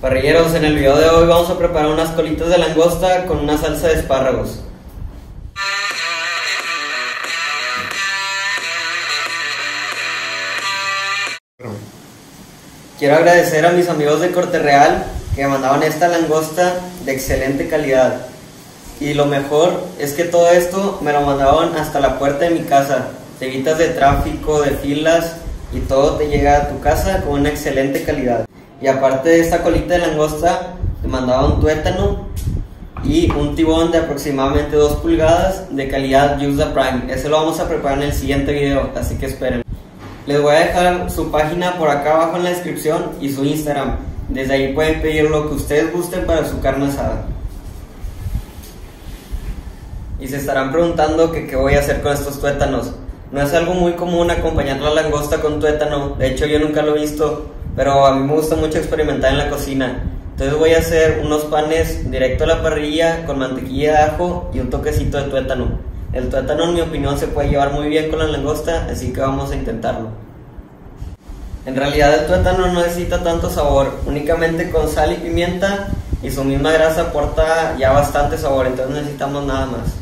Parrilleros, en el video de hoy vamos a preparar unas colitas de langosta con una salsa de espárragos. Quiero agradecer a mis amigos de Corte Real que me mandaban esta langosta de excelente calidad. Y lo mejor es que todo esto me lo mandaban hasta la puerta de mi casa. Te evitas de tráfico, de filas y todo te llega a tu casa con una excelente calidad. Y aparte de esta colita de langosta, te mandaba un tuétano y un tibón de aproximadamente 2 pulgadas de calidad Yusa Prime. Ese lo vamos a preparar en el siguiente video, así que esperen. Les voy a dejar su página por acá abajo en la descripción y su Instagram. Desde ahí pueden pedir lo que ustedes gusten para su carne asada. Y se estarán preguntando que qué voy a hacer con estos tuétanos. No es algo muy común acompañar la langosta con tuétano, de hecho yo nunca lo he visto, pero a mí me gusta mucho experimentar en la cocina. Entonces voy a hacer unos panes directo a la parrilla con mantequilla de ajo y un toquecito de tuétano. El tuétano en mi opinión se puede llevar muy bien con la langosta, así que vamos a intentarlo. En realidad el tuétano no necesita tanto sabor, únicamente con sal y pimienta y su misma grasa aporta ya bastante sabor, entonces necesitamos nada más.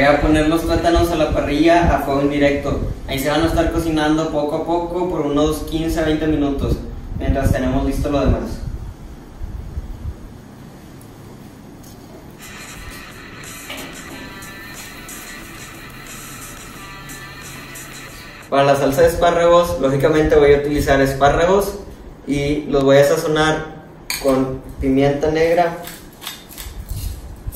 Voy a poner los tuétanos a la parrilla a fuego indirecto. Ahí se van a estar cocinando poco a poco por unos 15 a 20 minutos, mientras tenemos listo lo demás. Para la salsa de espárragos, lógicamente voy a utilizar espárragos y los voy a sazonar con pimienta negra,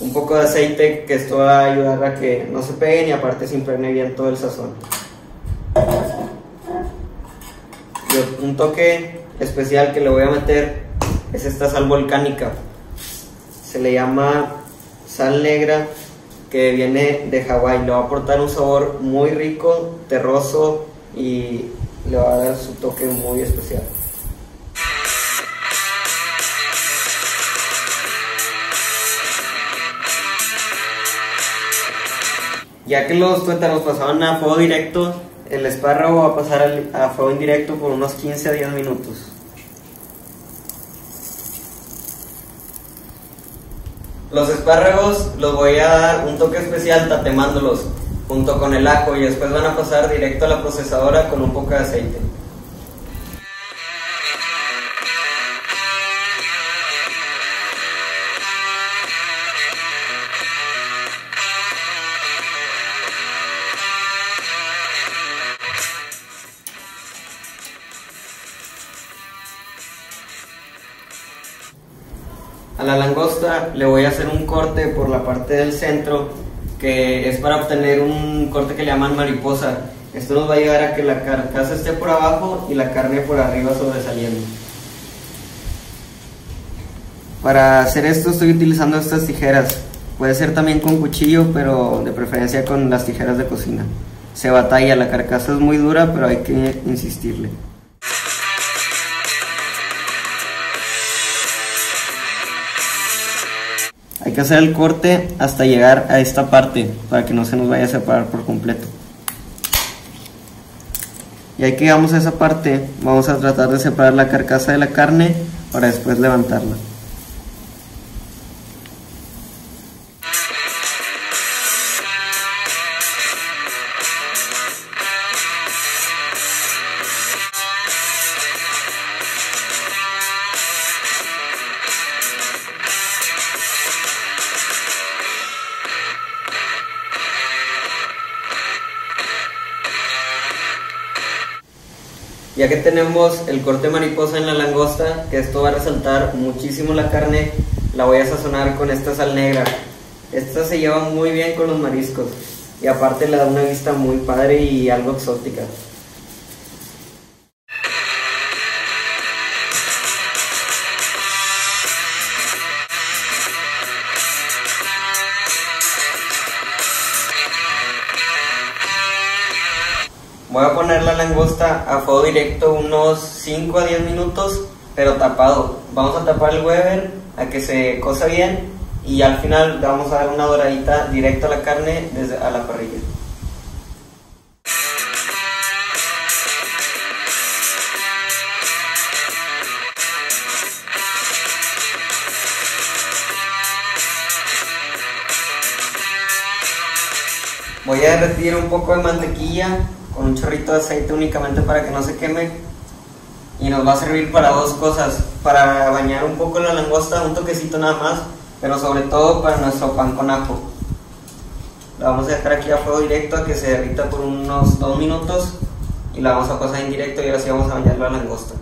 un poco de aceite que esto va a ayudar a que no se peguen y aparte se impregne bien todo el sazón. un toque especial que le voy a meter es esta sal volcánica. Se le llama sal negra que viene de Hawái. Le va a aportar un sabor muy rico, terroso y le va a dar su toque muy especial. Ya que los tuétanos pasaban a fuego directo, el espárrago va a pasar a fuego indirecto por unos 15 a 10 minutos. Los espárragos los voy a dar un toque especial tatemándolos junto con el ajo y después van a pasar directo a la procesadora con un poco de aceite. Le voy a hacer un corte por la parte del centro que es para obtener un corte que le llaman mariposa. Esto nos va a ayudar a que la carcasa esté por abajo y la carne por arriba sobresaliendo. Para hacer esto estoy utilizando estas tijeras. Puede ser también con cuchillo, pero de preferencia con las tijeras de cocina. Se batalla, la carcasa es muy dura, pero hay que insistirle. Que hacer el corte hasta llegar a esta parte para que no se nos vaya a separar por completo. Y ahí que llegamos a esa parte, vamos a tratar de separar la carcasa de la carne para después levantarla. Ya que tenemos el corte mariposa en la langosta, que esto va a resaltar muchísimo la carne, la voy a sazonar con esta sal negra. Esta se lleva muy bien con los mariscos y aparte le da una vista muy padre y algo exótica. Voy a poner la langosta a fuego directo unos 5 a 10 minutos, pero tapado. Vamos a tapar el Weber a que se cosa bien y al final le vamos a dar una doradita directo a la carne desde a la parrilla. Voy a derretir un poco de mantequilla con un chorrito de aceite únicamente para que no se queme. Y nos va a servir para dos cosas. Para bañar un poco la langosta, un toquecito nada más. Pero sobre todo para nuestro pan con ajo. La vamos a dejar aquí a fuego directo a que se derrita por unos dos minutos. Y la vamos a pasar en directo y ahora sí vamos a bañar la langosta.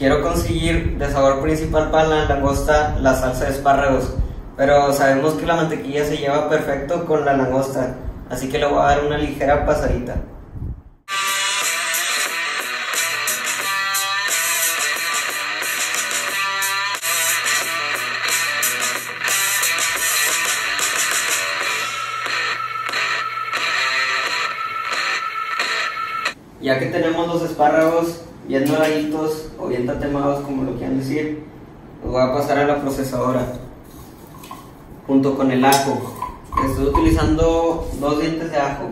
Quiero conseguir de sabor principal para la langosta la salsa de espárragos, pero sabemos que la mantequilla se lleva perfecto con la langosta, así que le voy a dar una ligera pasadita. Ya que tenemos los espárragos bien doraditos o bien tatemados, como lo quieran decir, los voy a pasar a la procesadora junto con el ajo. Estoy utilizando dos dientes de ajo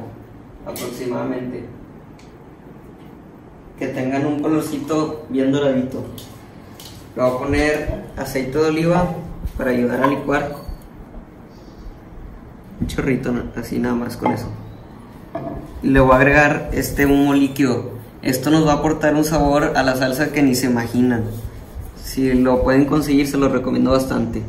aproximadamente que tengan un colorcito bien doradito. Le voy a poner aceite de oliva para ayudar a licuar. Un chorrito, así nada más con eso le voy a agregar este humo líquido. Esto nos va a aportar un sabor a la salsa que ni se imaginan. Si lo pueden conseguir, se lo recomiendo bastante.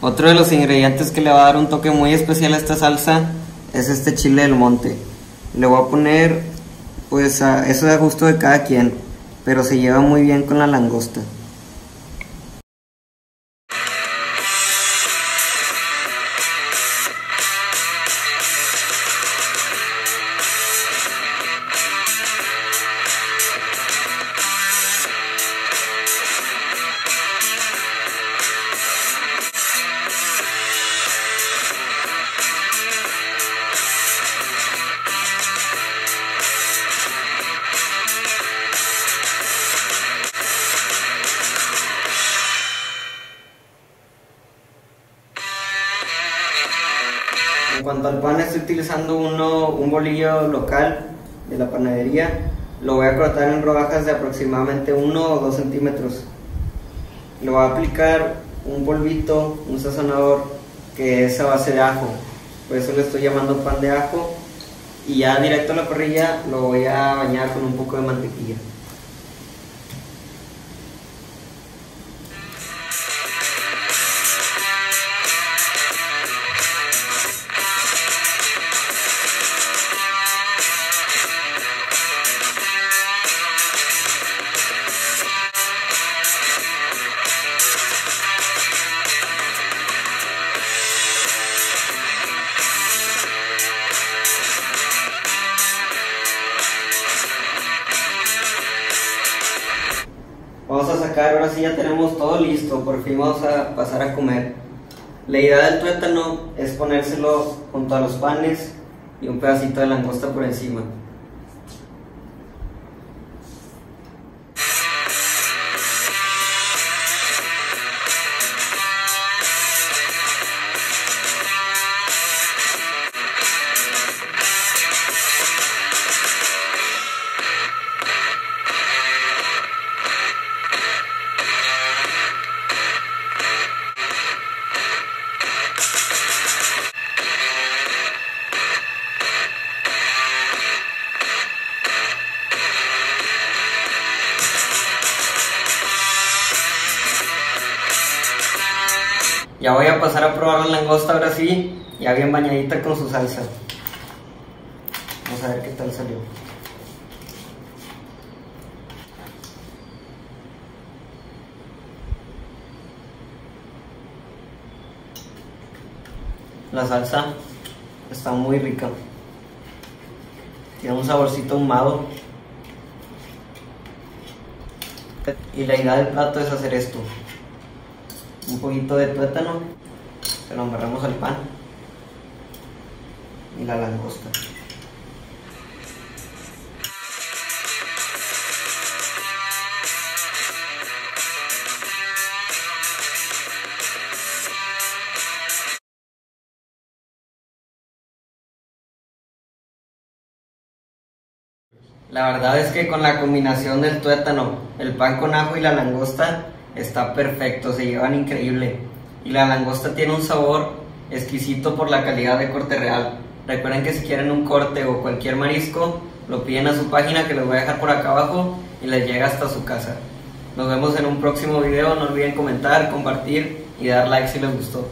Otro de los ingredientes que le va a dar un toque muy especial a esta salsa es este chile del monte. Le voy a poner, pues, a, eso de gusto de cada quien, pero se lleva muy bien con la langosta. En cuanto al pan, estoy utilizando uno, un bolillo local de la panadería. Lo voy a cortar en rodajas de aproximadamente 1 o 2 centímetros. Le voy a aplicar un polvito, un sazonador que es a base de ajo. Por eso le estoy llamando pan de ajo. Y ya directo a la parrilla lo voy a bañar con un poco de mantequilla. Sí ya tenemos todo listo, por fin vamos a pasar a comer. La idea del tuétano es ponérselo junto a los panes y un pedacito de langosta por encima. Ya voy a pasar a probar la langosta ahora sí, ya bien bañadita con su salsa. Vamos a ver qué tal salió. La salsa está muy rica. Tiene un saborcito ahumado. Y la idea del plato es hacer esto un poquito de tuétano, se lo amarramos al pan y la langosta. La verdad es que con la combinación del tuétano, el pan con ajo y la langosta está perfecto, se llevan increíble. Y la langosta tiene un sabor exquisito por la calidad de corte real. Recuerden que si quieren un corte o cualquier marisco, lo piden a su página que les voy a dejar por acá abajo y les llega hasta su casa. Nos vemos en un próximo video, no olviden comentar, compartir y dar like si les gustó.